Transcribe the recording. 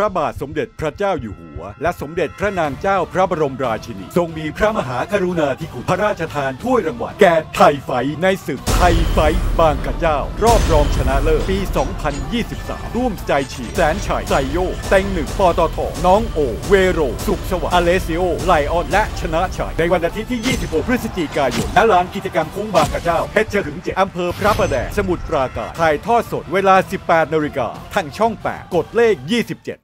ระบาทสมเด็จพระเจ้าอยู่หัว และสมเด็จพระนางเจ้าพระบรมราชินี ทรงมีพระมหากรุณาธิคุณพระราชทานถ้วยรางวัลแก่ไทยไฟในศึกไทยไฟบางกระเจ้า รอบรองชนะเลิศปี 2023 ร่วมใจฉีดแสนชัยไซโยเต็งหนึ่งปตทน้องโอ เวโร สุขสวัสดิ์อเลซิโอไลออน และชนะชัยในวันอาทิตย์ที่ 26 พฤศจิกายนณลานกิจกรรมคุ้งบางกระเจ้าเพชรถึงเจ็ดอำเภอพระประแดงสมุทรปราการถ่ายทอดสดเวลา 18นาฬิกาทางช่อง 8 กดเลข 27